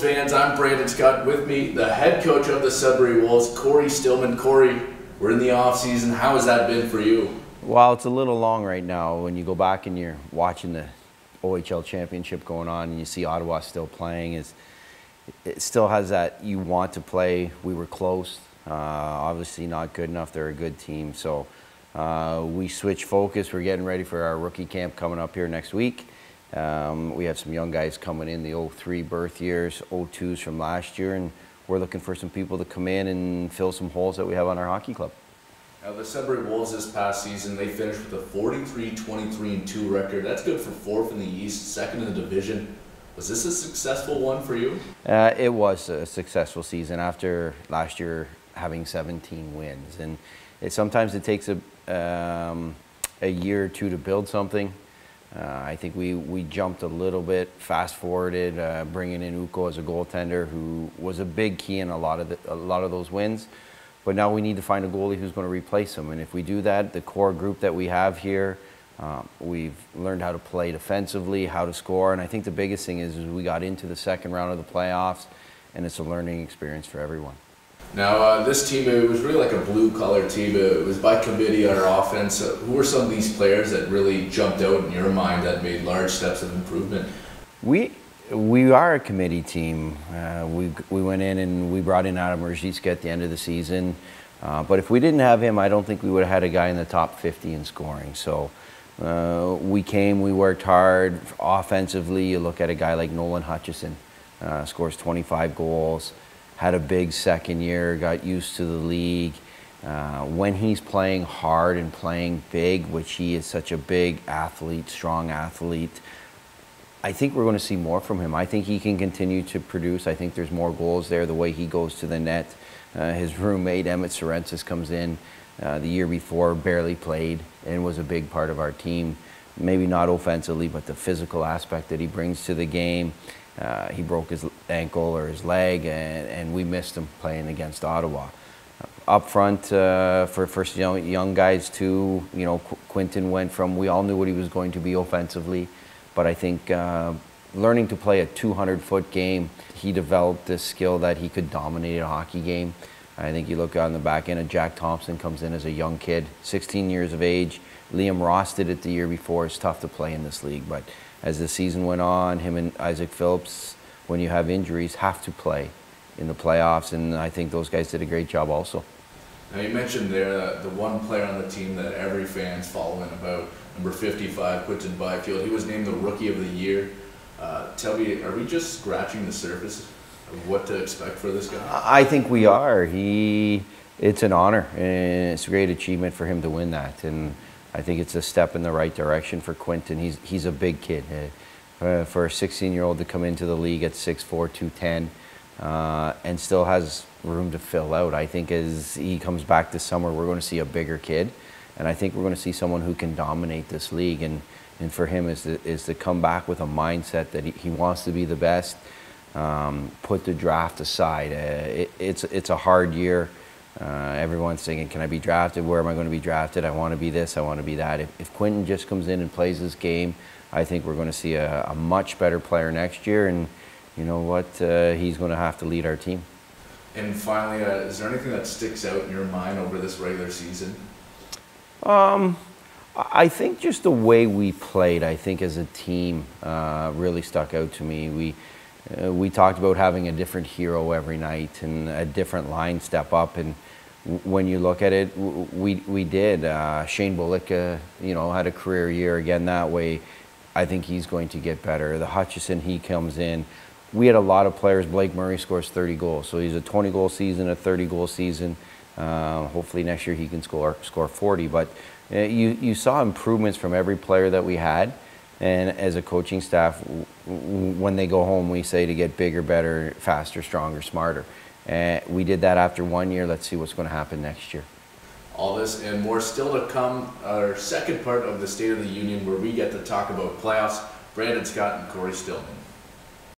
Fans, I'm Branden Scott. With me, the head coach of the Sudbury Wolves, Cory Stillman. Cory, we're in the off season. How has that been for you? Well, it's a little long right now. When you go back and you're watching the OHL championship going on, and you see Ottawa still playing, is it still has that you want to play. We were close. Uh, obviously, not good enough. They're a good team, so uh, we switch focus. We're getting ready for our rookie camp coming up here next week. Um, we have some young guys coming in, the 03 birth years, 02s from last year, and we're looking for some people to come in and fill some holes that we have on our hockey club. Now, the Sudbury Wolves this past season, they finished with a 43 23 2 record. That's good for fourth in the East, second in the division. Was this a successful one for you? Uh, it was a successful season after last year having 17 wins. And it, sometimes it takes a, um, a year or two to build something. Uh, I think we, we jumped a little bit, fast forwarded, uh, bringing in Ukko as a goaltender, who was a big key in a lot of the, a lot of those wins. But now we need to find a goalie who's going to replace him. And if we do that, the core group that we have here, um, we've learned how to play defensively, how to score, and I think the biggest thing is, is we got into the second round of the playoffs, and it's a learning experience for everyone. Now, uh, this team, it was really like a blue collar team. It was by committee on our offense. Uh, who were some of these players that really jumped out in your mind that made large steps of improvement? We we are a committee team. Uh, we we went in and we brought in Adam Ruzicka at the end of the season. Uh, but if we didn't have him, I don't think we would have had a guy in the top 50 in scoring. So uh, we came, we worked hard offensively. You look at a guy like Nolan Hutcheson, uh, scores 25 goals had a big second year, got used to the league. Uh, when he's playing hard and playing big, which he is such a big athlete, strong athlete, I think we're going to see more from him. I think he can continue to produce. I think there's more goals there, the way he goes to the net. Uh, his roommate, Emmett Sorensis, comes in uh, the year before, barely played, and was a big part of our team. Maybe not offensively, but the physical aspect that he brings to the game. Uh, he broke his ankle or his leg, and, and we missed him playing against Ottawa. Uh, up front, uh, for, for young, young guys too, you know, Qu Quinton went from, we all knew what he was going to be offensively, but I think uh, learning to play a 200-foot game, he developed this skill that he could dominate a hockey game. I think you look out on the back end, of Jack Thompson comes in as a young kid, 16 years of age. Liam Ross did it the year before. It's tough to play in this league, but as the season went on, him and Isaac Phillips, when you have injuries, have to play in the playoffs, and I think those guys did a great job also. Now you mentioned there uh, the one player on the team that every fan's following about, number 55, Quinton Byfield. He was named the Rookie of the Year. Uh, tell me, are we just scratching the surface what to expect for this guy? I think we are. He, it's an honor, and it's a great achievement for him to win that. And I think it's a step in the right direction for Quinton. He's, he's a big kid. Uh, uh for a 16 year old to come into the league at 6'4, 210, uh, and still has room to fill out. I think as he comes back this summer, we're going to see a bigger kid. And I think we're going to see someone who can dominate this league. And, and for him is to, is to come back with a mindset that he, he wants to be the best, um, put the draft aside. Uh, it, it's, it's a hard year. Uh, everyone's thinking, can I be drafted? Where am I going to be drafted? I want to be this, I want to be that. If, if Quinton just comes in and plays this game, I think we're going to see a, a much better player next year. And you know what? Uh, he's going to have to lead our team. And finally, uh, is there anything that sticks out in your mind over this regular season? Um, I think just the way we played, I think as a team, uh, really stuck out to me. We, uh, we talked about having a different hero every night and a different line step up. And when you look at it, we, we did. Uh, Shane Bullock, you know, had a career year again that way. I think he's going to get better. The Hutcheson, he comes in. We had a lot of players. Blake Murray scores 30 goals. So he's a 20 goal season, a 30 goal season. Uh, hopefully next year he can score, score 40. But uh, you, you saw improvements from every player that we had. And as a coaching staff, when they go home, we say to get bigger, better, faster, stronger, smarter. And we did that after one year. Let's see what's going to happen next year. All this and more still to come. Our second part of the State of the Union, where we get to talk about playoffs. Branden Scott and Cory Stillman.